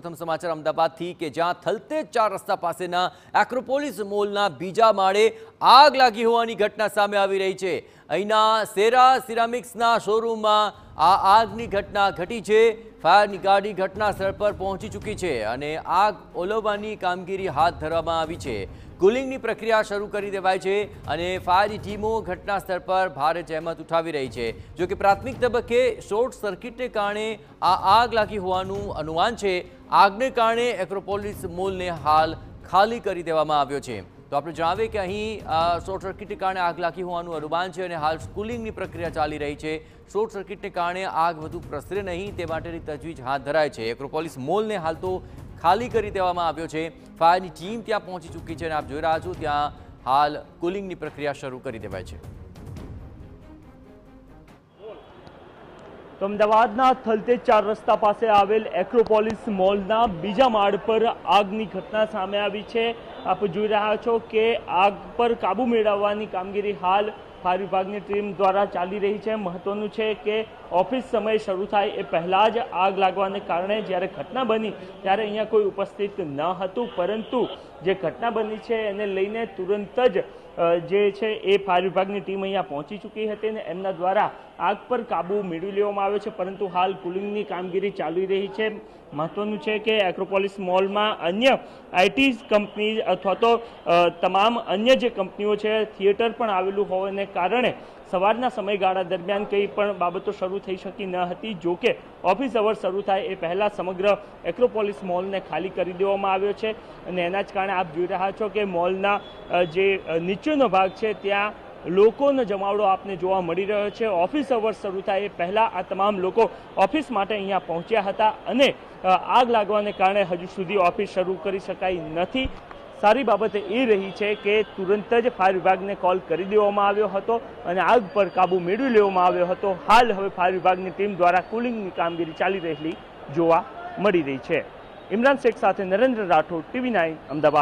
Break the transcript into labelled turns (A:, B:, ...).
A: પ્રથમ સમાચાર અમદાવાદથી કે જ્યાં થલતેજ ચાર રસ્તા પાસેના એક્રોપોલિસ મોલના બીજા માળે આગ લાગી હોવાની ઘટના સામે આવી રહી છે. અહીંના સેરા સિરામિક્સના શોરૂમમાં આ આગની ઘટના ઘટી છે. ફાયરની ગાડી ઘટના સ્થળ પર પહોંચી ચૂકી છે અને આગ ઓલવવાની કામગીરી હાથ ધરવામાં આવી છે. કુલિંગની પ્રક્રિયા શરૂ કરી દેવાઈ છે અને ફાયરની ટીમો ઘટના સ્થળ પર ભારે જહેમત ઉઠાવી રહી છે. જો કે પ્રાથમિક તબક્કે શોર્ટ સર્કિટને કારણે આ આગ લાગી હોવાનું અનુમાન છે. આગને કારણે એક્રોપોલિસ મોલને હાલ ખાલી કરી દેવામાં આવ્યો છે. તો આપણે જણાવીએ કે અહીં શોર્ટ સર્કિટને કારણે આગ લાગી હોવાનું અનુમાન છે અને હાલ કુલિંગની પ્રક્રિયા ચાલી રહી છે. શોર્ટ સર્કિટને કારણે આગ વધુ પ્રસરે નહીં, તે માટેની તજવીજ હાથ ધરાય છે. એક્રોપોલિસ મોલને હાલ તો ખાલી કરી દેવામાં આવ્યો છે. ફાયરની ટીમ ત્યાં પહોંચી ચૂકી છે અને આપ જોઈ રહ્યા છો, ત્યાં હાલ કુલિંગની પ્રક્રિયા શરૂ કરી દેવાય છે.
B: તો અમદાવાદના થલતેજ ચાર રસ્તા પાસે આવેલ એક્રોપોલિસ મોલના બીજા માળ પર આગની ઘટના સામે આવી છે. આપ જોઈ રહ્યા છો કે આગ પર કાબુ મેળવવાની કામગીરી હાલ ફાયર વિભાગની ટીમ દ્વારા ચાલી રહી છે. મહત્વનું છે કે ઓફિસ સમય શરૂ થાય એ પહેલાં જ આગ લાગવાને કારણે જ્યારે ઘટના બની ત્યારે અહીંયા કોઈ ઉપસ્થિત ન હતું. પરંતુ જે ઘટના બની છે એને લઈને તુરંત જ જે છે એ ફાયર વિભાગની ટીમ અહીંયા પહોંચી ચૂકી હતી અને એમના દ્વારા આગ પર કાબુ મેળવી લેવામાં આવ્યો છે. પરંતુ હાલ કુલિંગની કામગીરી ચાલી રહી છે. મહત્વનું છે કે એક્રોપોલિસ મોલમાં અન્ય આઈટી કંપની અથવા તો તમામ અન્ય જે કંપનીઓ છે, થિયેટર પણ આવેલું હોવાને કારણે સવારના સમયગાળા દરમિયાન કંઈ પણ બાબતો શરૂ થઈ શકી ન હતી. જો કે, ઓફિસ અવર શરૂ થાય એ પહેલાં સમગ્ર એક્રોપોલિસ મોલને ખાલી કરી દેવામાં આવ્યો છે. અને એના જ કારણે આપ જોઈ રહ્યા છો કે મોલના જે નીચેનો ભાગ છે, ત્યાં લોકોનો જમાવડો આપને જોવા મળી રહ્યો છે. ઓફિસ અવર્સ શરૂ થાય એ પહેલાં આ તમામ લોકો ઓફિસ માટે અહીંયા પહોંચ્યા હતા અને આગ લાગવાને કારણે હજુ સુધી ઓફિસ શરૂ કરી શકાઈ નથી. સારી બાબત એ રહી છે કે તુરંત જ ફાયર વિભાગને કોલ કરી દેવામાં આવ્યો હતો અને આગ પર કાબુ મેળવી લેવામાં આવ્યો હતો. હાલ હવે ફાયર વિભાગની ટીમ દ્વારા કુલિંગની કામગીરી ચાલી રહેલી જોવા મળી રહી છે. ઇમરાન શેખ સાથે નરેન્દ્ર રાઠોડ ટીવી નાઇન અમદાવાદ.